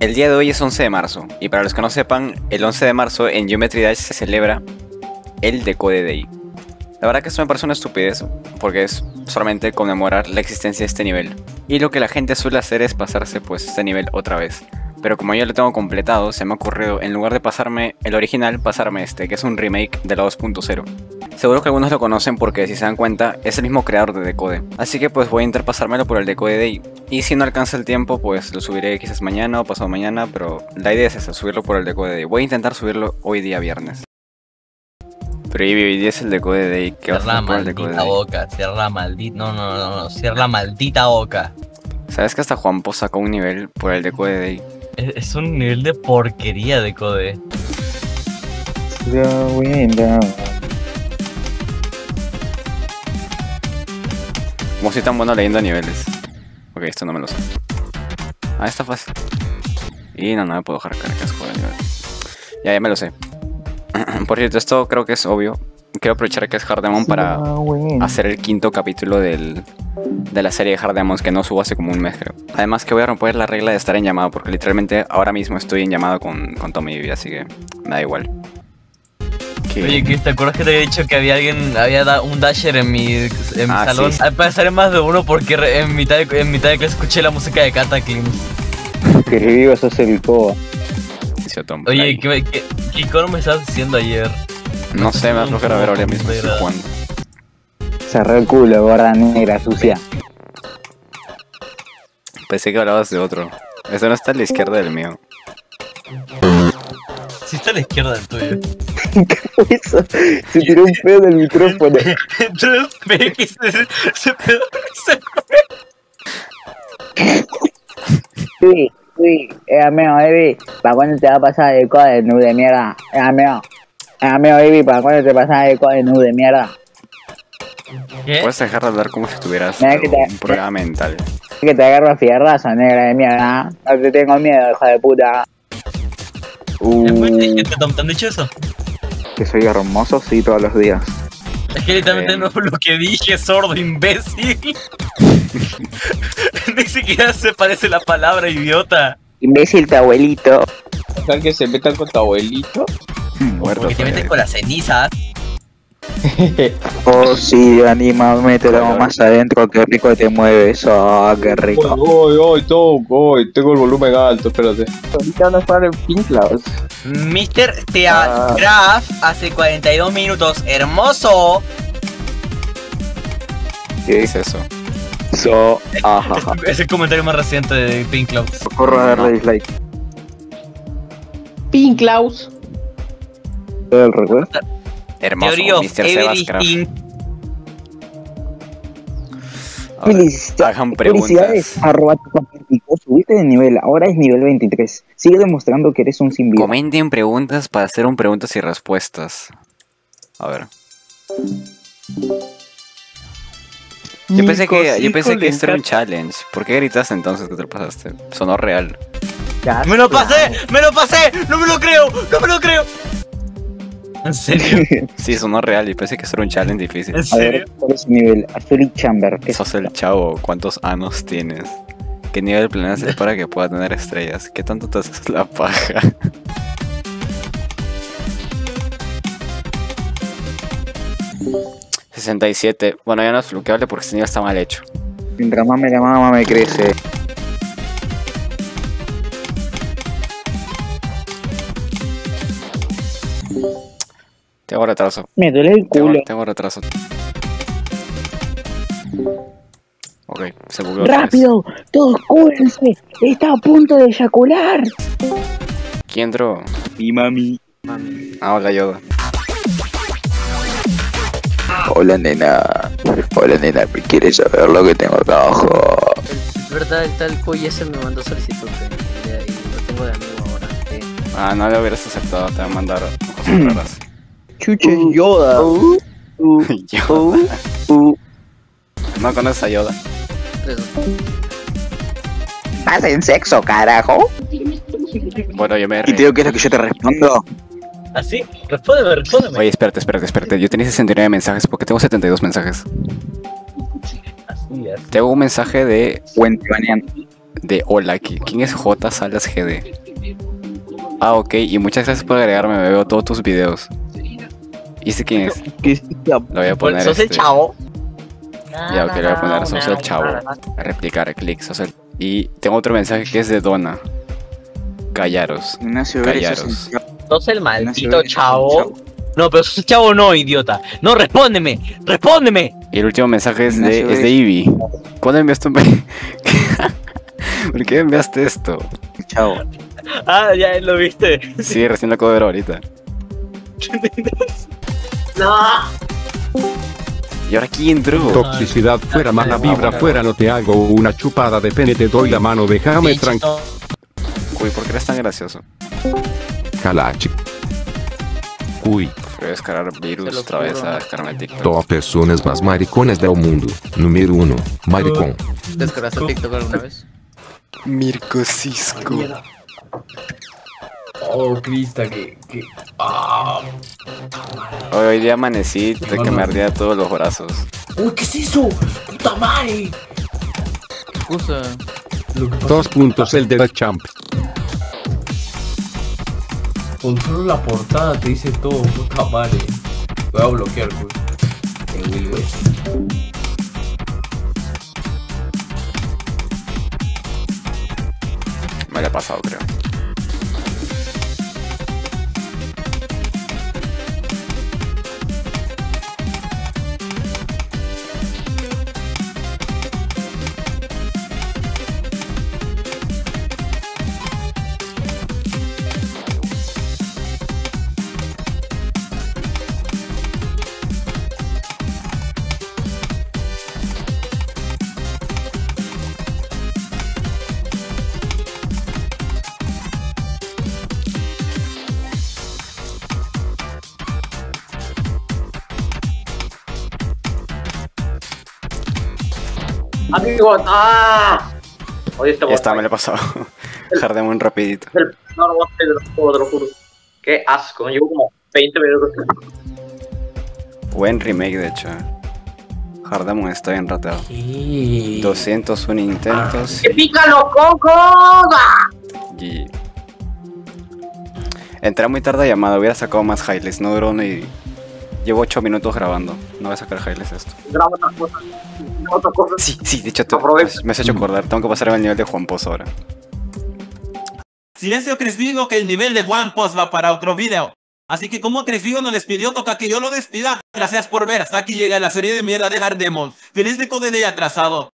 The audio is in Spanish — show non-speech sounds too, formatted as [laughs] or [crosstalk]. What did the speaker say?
El día de hoy es 11 de marzo, y para los que no sepan, el 11 de marzo en Geometry Dash se celebra el Decode Day. La verdad que esto me parece una estupidez, porque es solamente conmemorar la existencia de este nivel. Y lo que la gente suele hacer es pasarse pues este nivel otra vez. Pero como yo lo tengo completado, se me ha ocurrido, en lugar de pasarme el original, pasarme este, que es un remake de la 2.0. Seguro que algunos lo conocen porque si se dan cuenta, es el mismo creador de Decode. Así que pues voy a intentar pasármelo por el Decode Day. Y si no alcanza el tiempo, pues lo subiré quizás mañana o pasado mañana, pero la idea es esa, subirlo por el Decode Day. Voy a intentar subirlo hoy día viernes. Pero hoy día es el Decode Day. ¿Qué vas Cierra a la maldita Day? boca, cierra la maldita. No, no, no, no, cierra la maldita boca. ¿Sabes que hasta Juanpo sacó un nivel por el Decode Day? Es, es un nivel de porquería de code. Going down. Como soy tan bueno leyendo niveles. Ok, esto no me lo sé. Ah, está fácil. Y no, no me puedo dejar de nivel. Ya, ya me lo sé. [clears throat] Por cierto, esto creo que es obvio. Quiero aprovechar que es Hardemon para Going. hacer el quinto capítulo del, de la serie de Hardemons que no subo hace como un mes, creo. Además que voy a romper la regla de estar en llamada, porque literalmente ahora mismo estoy en llamada con, con Tommy Vivi, así que me da igual. Que- Oye, Chris, ¿te acuerdas que te había dicho que había alguien, había da- un dasher en mi, en mi Ah, salón? sí. Al parecer es más de uno porque re- en mitad de, en mitad de clase escuché la música de Cataclysm. Que vivo sos el coba. Oye. ¿qué, qué, qué icono me estabas diciendo ayer? no sé, me da flojera ver ahora mismo, estoy jugando. Cerró el culo, gorda negra, sucia. Pensé que hablabas de otro. Eso no está a la izquierda del mío. Sí está a la izquierda del tuyo. Eso, se tiró un pedo del micrófono. Entonces, ve que se, se pedo se Sí, sí, es amigo, baby. ¿Para cuándo te va a pasar el codo de nude de mierda? Es amigo. Es amigo, baby. ¿Para cuándo te pasa el codo de nude de mierda? ¿Qué? Puedes dejar de hablar como si tuvieras Mira que te- un problema mental. Que te agarro a fierrazo, negra de mierda. No te tengo miedo, hija de puta. ¿Es muy Uh? ¿Te han dicho eso? que soy hermoso, sí, todos los días. Es que literalmente Eh. no fue lo que dije, sordo imbécil. [laughs] Ni siquiera se parece la palabra idiota. Imbécil, tu abuelito. Dejar que se metan con tu abuelito. Muerto Porque te metes con las cenizas. [laughs] Oh, sí, anima, mételo más adentro, qué rico te mueves. Oh, qué rico. Uy, uy, Tom, uy, tengo el volumen alto, espérate. Ahorita no para en Pink Clouds. Mr. Ah. Theagraph hace 42 minutos. ¡Hermoso! ¿Qué dice eso? So, ajaja. [laughs] Es el comentario más reciente de Pink Cloud. Corro a darle dislike. Pink Klaus. Todo el recuerdo. Hermoso, Theory of Mr. Everything. Hagan Felicidades, preguntas. arroba tu competitivo. Subiste de nivel, ahora es nivel 23. Sigue demostrando que eres un sin vida. Comenten preguntas para hacer un preguntas y respuestas. A ver. Yo pensé que, yo pensé que esto era un challenge. ¿Por qué gritas entonces que te lo pasaste? Sonó real. Ya, ¡Me lo pasé! ¡Me lo pasé! ¡No me lo creo! ¡No me lo creo! [laughs] ¿En serio? Sí, sonó real y pensé que era un challenge difícil. ¿En A ver, ¿cuál es su nivel? Azuri Chamber. ¿Qué es? Sos el chavo, ¿cuántos anos tienes? ¿Qué nivel planeas [laughs] para que pueda tener estrellas? ¿Qué tanto te haces la paja? ...67... Bueno, ya no es fluqueable porque este nivel está mal hecho. Mientras más me la mama me crece. Tengo retraso. Me duele el Tengo, culo. tengo retraso. Ok, se bugueó. ¡Rápido! ¡Todos cúbrense! ¡Está a punto de eyacular! ¿Quién entró? Mi mami. Ah, hola Yoda. Hola, nena. Hola, nena. ¿Quieres saber lo que tengo acá abajo? Es verdad, el tal Cuy ese me mandó solicitud y lo tengo de amigo ahora. Ah, no lo hubieras aceptado, te va a mandar cosas raras. Chuches Yoda. Uh, [laughs] uh, Yoda. uh. ¿No conoces a Yoda? ¿Hacen sexo, carajo? Bueno, yo me ¿Y te digo que es lo que yo te respondo? ¿Así? Respóndeme, respóndeme. Oye, espérate, espérate, espérate. Yo tenía 69 mensajes porque tengo 72 mensajes. Así es. Tengo un mensaje de de hola. ¿qui- ¿Quién es J Salas GD? Ah, ok. Y muchas gracias por agregarme. Me veo todos tus videos. ¿Y este quién es? ¿Qué es Lo voy a poner. ¿Sos el este, chavo? Ya, ok, le voy a poner sos el chavo. A replicar, clic, sos el- Y tengo otro mensaje que es de Donna. Callaros. Ignacio Callaros. ¿Sos el maldito chavo? No, pero sos el chavo no, idiota. No, respóndeme, respóndeme. Y el último mensaje es de, es de Ivy. ¿Cuándo enviaste un [laughs] ¿Por qué enviaste esto? chavo. Ah, ya lo viste. Sí, recién lo acabo de ver ahorita. [laughs] No. ¿Y ahora quién entró? Toxicidad fuera, mala vibra fuera, no te hago una chupada de pene, te doy la mano, déjame tranquilo. Uy, ¿por qué eres tan gracioso? Calachi. Uy, Voy a descargar virus otra vez a descargarme TikTok. top personas más maricones del mundo. Número 1, maricón. ¿Descargaste TikTok alguna vez? Mirko Cisco. Oh, Crista, que. que... Ah. Hoy, hoy día amanecí de que me ardía todos los brazos. Uy, ¿qué es eso? ¡Puta madre! Usa. Dos puntos el de la champ. con solo la portada te dice todo, puta madre. Voy a bloquear, pues. El West. Me he pasado, creo. Amigos, ah. Oye, este Ya está, me lo he pasado. [laughs] Jardemon rapidito. el peor boss te lo juro. Qué asco, llevo como 20 minutos. Buen remake, de hecho. Hardemon está bien rateado. ¿Qué? 201 intentos ¡Que pican los cocos! y... Entré muy tarde a llamada, hubiera sacado más highlights, no duró ni... Llevo 8 minutos grabando, no voy a sacar highlights de esto. Grabo otras cosas. Grabo otras cosas. Sí, sí, de hecho te- me has hecho acordar, tengo que pasar al nivel de Juan Pozo ahora. Silencio Cresvigo que el nivel de One Post va para otro video. Así que como Cresvigo nos despidió, toca que yo lo despida. Gracias por ver. Hasta aquí llega la serie de mierda de Hardemon. Feliz de Code Day atrasado.